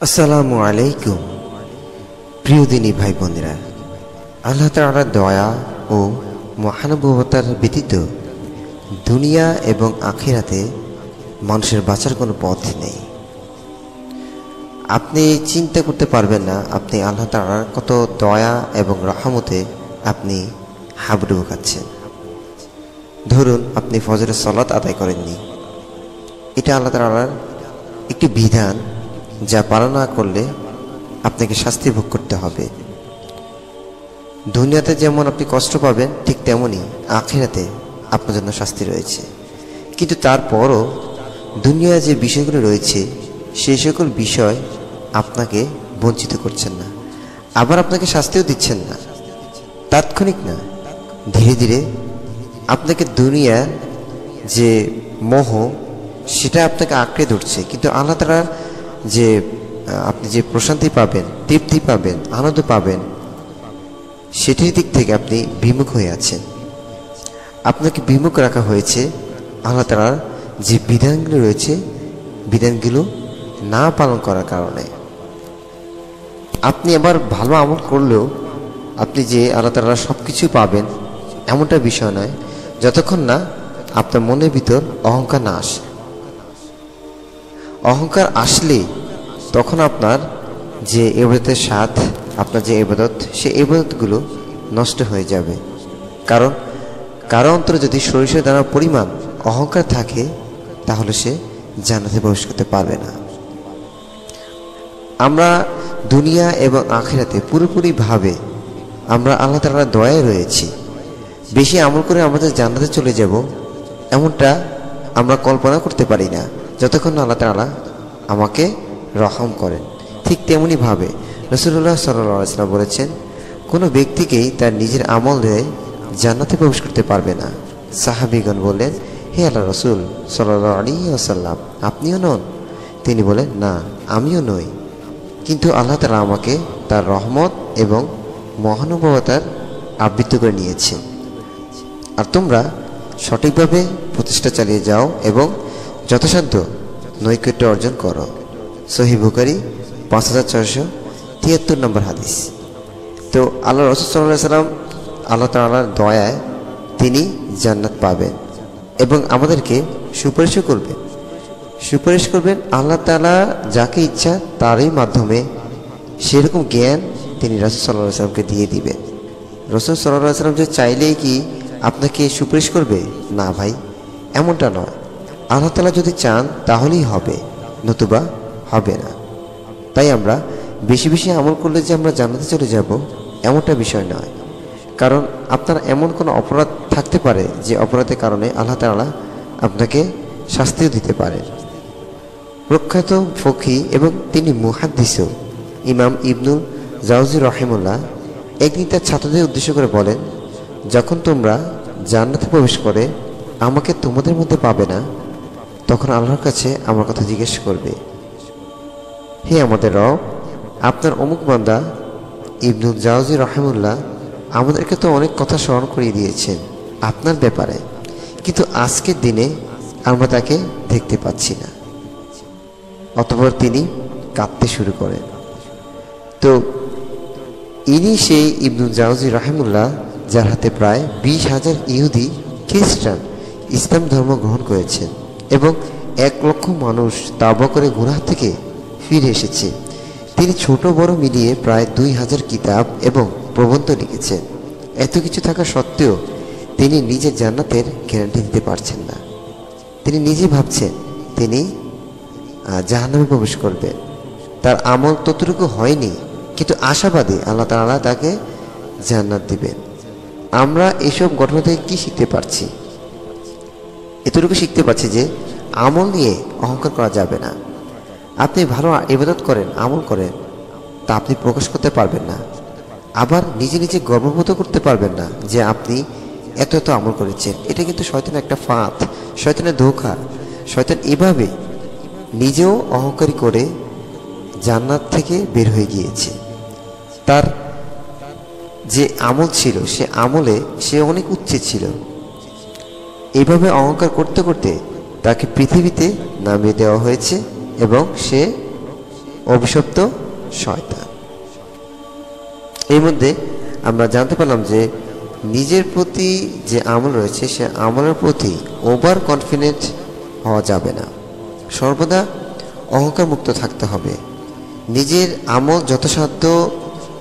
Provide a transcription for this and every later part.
আসসালামু আলাইকুম। প্রিয় দিনী ভাই বোনেরা, আল্লাহ তাআলার দয়া ও মহানুভবতার ব্যতীত দুনিয়া এবং আখিরাতে মানুষের বাঁচার কোনো পথ নেই। আপনি চিন্তা করতে পারবেন না, আপনি আল্লাহ তাআলার কত দয়া এবং রহমতে আপনি হাবডুবু খাচ্ছেন। ধরুন, আপনি ফজরের সলাত আদায় করেননি। এটা আল্লাহ তাআলার একটি বিধান। যা পালন না করলে আপনাকে শাস্তি ভোগ করতে হবে। দুনিয়াতে যেমন আপনি কষ্ট পাবেন, ঠিক তেমনই আখেরাতে আপনার জন্য শাস্তি রয়েছে। কিন্তু তারপরও দুনিয়ায় যে বিষয়গুলো রয়েছে সেই সকল বিষয় আপনাকে বঞ্চিত করছেন না। আবার আপনাকে শাস্তিও দিচ্ছেন না। তাৎক্ষণিক না, ধীরে ধীরে আপনাকে দুনিয়ার যে মোহ, সেটা আপনাকে আঁকড়ে ধরছে। কিন্তু আল্লাহ তারা যে আপনি যে প্রশান্তি পাবেন, তৃপ্তি পাবেন, আনন্দ পাবেন, সেটির দিক থেকে আপনি বিমুখ হয়ে আছেন। আপনাকে বিমুখ রাখা হয়েছে আল্লাহ তালার যে বিধানগুলো রয়েছে, বিধানগুলো না পালন করার কারণে। আপনি আবার ভালো আমল করলেও আপনি যে আল্লাহ তালা সব কিছু পাবেন, এমনটা বিষয় নয়। যতক্ষণ না আপনার মনের ভিতর অহংকার না আসে। অহংকার আসলে তখন আপনার যে এবাদতের স্বাদ, আপনার যে এবাদত, সে এবাদতগুলো নষ্ট হয়ে যাবে। কারণ, কারও অন্তরে যদি সরিষার দানার পরিমাণ অহংকার থাকে, তাহলে সে জানাতে প্রবেশ করতে পারবে না। আমরা দুনিয়া এবং আখেরাতে পুরোপুরিভাবে আমরা আল্লাহ তালার দয়ায় রয়েছি। বেশি আমল করে আমাদের জান্নাতে চলে যাব, এমনটা আমরা কল্পনা করতে পারি না। যতক্ষণ আল্লাহ তালা আমাকে রহম করেন, ঠিক তেমনইভাবে রসুল্লাহ সাল্লাম বলেছেন, কোনো ব্যক্তিকেই তার নিজের আমল দিয়ে জান্নাতে প্রবেশ করতে পারবে না। সাহাবিগণ বললেন, হে আল্লাহ রসুল সাল্লাহ আলী আসাল্লাম আপনিও নন? তিনি বলেন না, আমিও নই। কিন্তু আল্লাহ তালা আমাকে তার রহমত এবং মহানুভবতার আবৃত্ত করে নিয়েছে। আর তোমরা সঠিকভাবে প্রতিষ্ঠা চালিয়ে যাও এবং যথাসাধ্য নৈকট্য অর্জন করো। সহি বুকারি পাঁচ হাজার ছয়শো তিয়াত্তর নম্বর হাদিস। তো আল্লাহ রসুল সাল্লাহ সাল্লাম আল্লাহ তালার দয়ায় তিনি জান্নাত পাবেন এবং আমাদেরকে সুপারিশও করবেন। সুপারিশ করবেন আল্লাহ তালা যাকে ইচ্ছা তারই মাধ্যমে সেরকম জ্ঞান তিনি রসুল সাল্লাহ সাল্লামকে দিয়ে দিবেন। রসুল সাল্লাহ সাল্লাম যে চাইলেই কি আপনাকে সুপারিশ করবে? না ভাই, এমনটা নয়। আল্লাহ তালা যদি চান, তাহলেই হবে, নতুবা হবে না। তাই আমরা বেশি বেশি আমল করলে যে আমরা জানাতে চলে যাব, এমনটা বিষয় নয়। কারণ আপনার এমন কোনো অপরাধ থাকতে পারে যে অপরাধের কারণে আল্লাহ তালা আপনাকে শাস্তিও দিতে পারেন। প্রখ্যাত ফকি এবং তিনি মুহাদ্দিসও। ইমাম ইবনুল জাউজি রহিমুল্লাহ একদিন তার ছাত্রদের উদ্দেশ্য করে বলেন, যখন তোমরা জান্নাতে প্রবেশ করে, আমাকে তোমাদের মধ্যে পাবে না তখন আল্লাহর কাছে আমার কথা জিজ্ঞেস করবে, হে আমাদের রব, আপনার অমুক বান্দা ইবনুল জাউজি রহমুল্লাহ, আমাদেরকে তো অনেক কথা স্মরণ করিয়ে দিয়েছেন আপনার ব্যাপারে, কিন্তু আজকের দিনে আমরা তাকে দেখতে পাচ্ছি না। অতপর তিনি কাঁদতে শুরু করেন। তো ইনি সেই ইবনুল জাউজি রাহেমুল্লাহ, যার হাতে প্রায় বিশ হাজার ইহুদি খ্রিস্টান ইসলাম ধর্ম গ্রহণ করেছেন। এবং এক লক্ষ মানুষ তাবা করে গুনাহ থেকে ফিরে এসেছে। তিনি ছোট বড় মিলিয়ে প্রায় দুই হাজার কিতাব এবং প্রবন্ধ লিখেছেন এত কিছু থাকা সত্ত্বেও তিনি নিজের জান্নাতের গ্যারান্টি দিতে পারছেন না। তিনি নিজে ভাবছেন, তিনি জাহান্নামে প্রবেশ করবেন তার আমল ততটুকু হয়নি, কিন্তু আশাবাদী আল্লাহ তালা তাকে জান্নাত দিবেন। আমরা এসব ঘটনা থেকে কী শিখতে পারছি? এতটুকু শিখতে পারছি যে আমল নিয়ে অহংকার করা যাবে না। আপনি ভালো ইবাদত করেন, আমল করেন, তা আপনি প্রকাশ করতে পারবেন না। আবার নিজে নিজে গর্ববোধ করতে পারবেন না যে আপনি এত এত আমল করেছেন। এটা কিন্তু শয়তানের একটা ফাঁদ, শয়তানের ধোকা। শয়তান এভাবে নিজেও অহংকারী করে জান্নাত থেকে বের হয়ে গিয়েছে। তার যে আমল ছিল, সে আমলে সে অনেক উচ্চে ছিল। এইভাবে অহংকার করতে করতে তাকে পৃথিবীতে নামিয়ে দেওয়া হয়েছে এবং সে অভিশপ্ত শয়তান। এর মধ্যে আমরা জানতে পারলাম যে নিজের প্রতি যে আমল রয়েছে, সে আমলের প্রতি ওভার কনফিডেন্ট হওয়া যাবে না। সর্বদা অহংকার মুক্ত থাকতে হবে। নিজের আমল যথাসাধ্য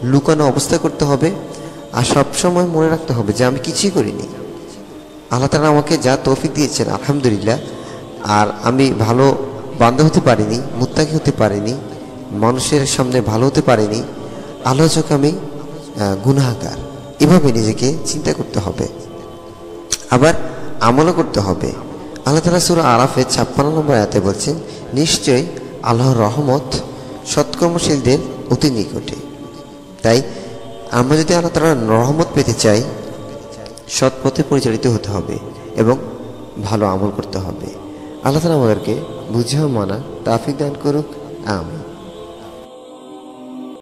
লুকানো অবস্থা করতে হবে আর সবসময় মনে রাখতে হবে যে আমি কিছুই করিনি। আল্লাহ তালা আমাকে যা তৌফিক দিয়েছেন আলহামদুলিল্লাহ। আর আমি ভালো বান্ধব হতে পারিনি মুত্তাকি হতে পারিনি মানুষের সামনে ভালো হতে পারিনি। আল্লাহ চোখে আমি আহ, গুনাহগার। এভাবে নিজেকে চিন্তা করতে হবে। আবার আমলও করতে হবে। আল্লাহ তালা সুরা আরাফে ছাপ্পান্ন নম্বর আয়াতে বলছেন নিশ্চয়ই আল্লাহর রহমত সৎকর্মশীলদের অতি নিকটে। তাই আমরা যদি আল্লাহ তালার রহমত পেতে চাই সৎ পথে পরিচালিত হতে হবে এবং ভালো আমল করতে হবে। আল্লাহ তালা আমাদেরকে বুঝেও মানা তাফিক দান করুক। আমি